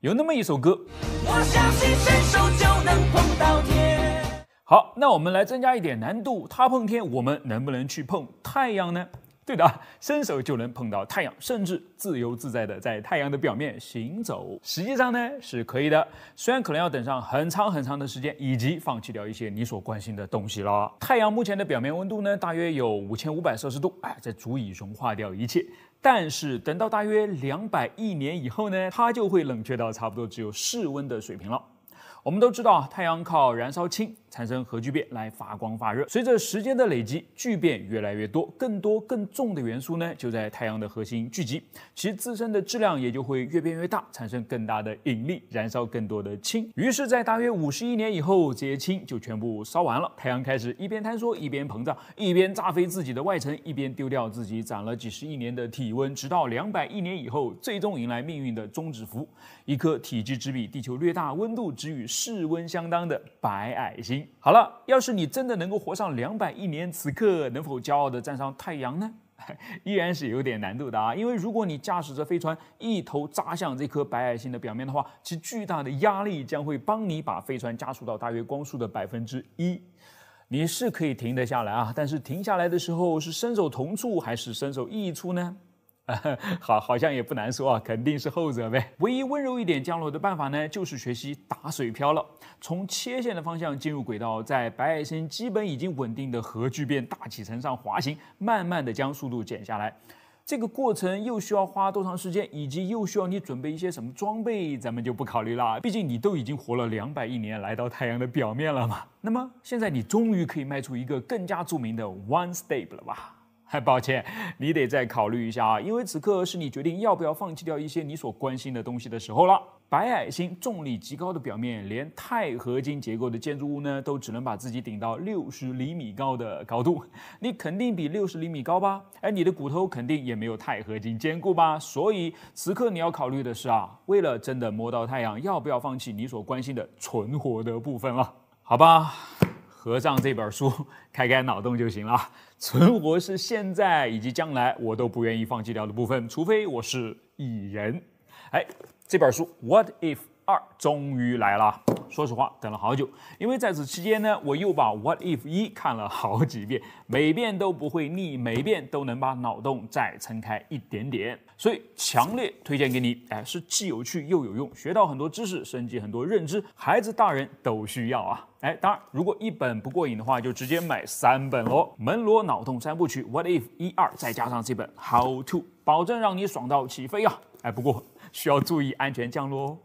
有那么一首歌。我相信伸手就能碰到天。好，那我们来增加一点难度，他碰天，我们能不能去碰太阳呢？对的，伸手就能碰到太阳，甚至自由自在的在太阳的表面行走。实际上呢是可以的，虽然可能要等上很长很长的时间，以及放弃掉一些你所关心的东西了。太阳目前的表面温度呢，大约有五千五百摄氏度，哎，这足以融化掉一切。但是等到大约两百亿年以后呢，它就会冷却到差不多只有室温的水平了。我们都知道啊，太阳靠燃烧氢产生核聚变来发光发热。随着时间的累积，聚变越来越多，更多更重的元素呢就在太阳的核心聚集，其自身的质量也就会越变越大，产生更大的引力，燃烧更多的氢。于是，在大约五十亿年以后，这些氢就全部烧完了，太阳开始一边坍缩，一边膨胀，一边炸飞自己的外层，一边丢掉自己攒了几十亿年的体温，直到两百亿年以后，最终迎来命运的终止符，一颗体积只比地球略大、温度只与室温相当的白矮星。好了，要是你真的能够活上两百亿年，此刻能否骄傲地站上太阳呢？依然是有点难度的啊！因为如果你驾驶着飞船一头扎向这颗白矮星的表面的话，其巨大的压力将会帮你把飞船加速到大约光速的百分之一。你是可以停得下来啊，但是停下来的时候是身首同处还是身首异处呢？好，好像也不难说啊，肯定是后者呗。唯一温柔一点降落的办法呢，就是学习打水漂了，从切线的方向进入轨道，在白矮星基本已经稳定的核聚变大气层上滑行，慢慢的将速度减下来。这个过程又需要花多长时间，以及又需要你准备一些什么装备，咱们就不考虑了。毕竟你都已经活了两百亿年，来到太阳的表面了嘛。那么现在你终于可以迈出一个更加著名的 one step 了吧？还 抱歉，你得再考虑一下啊，因为此刻是你决定要不要放弃掉一些你所关心的东西的时候了。白矮星重力极高的表面，连钛合金结构的建筑物呢，都只能把自己顶到六十厘米高的高度。你肯定比六十厘米高吧？而你的骨头肯定也没有钛合金坚固吧？所以此刻你要考虑的是啊，为了真的摸到太阳，要不要放弃你所关心的存活的部分了？好吧。合上这本书，开开脑洞就行了。存活是现在以及将来我都不愿意放弃掉的部分，除非我是蚁人。哎，这本书《What If》。二终于来了，说实话等了好久，因为在此期间呢，我又把 What If 一看了好几遍，每遍都不会腻，每遍都能把脑洞再撑开一点点，所以强烈推荐给你。哎，是既有趣又有用，学到很多知识，升级很多认知，孩子大人都需要啊。哎，当然，如果一本不过瘾的话，就直接买三本喽。门罗脑洞三部曲 What If 一二，再加上这本 How To，保证让你爽到起飞啊！哎，不过需要注意安全降落哦。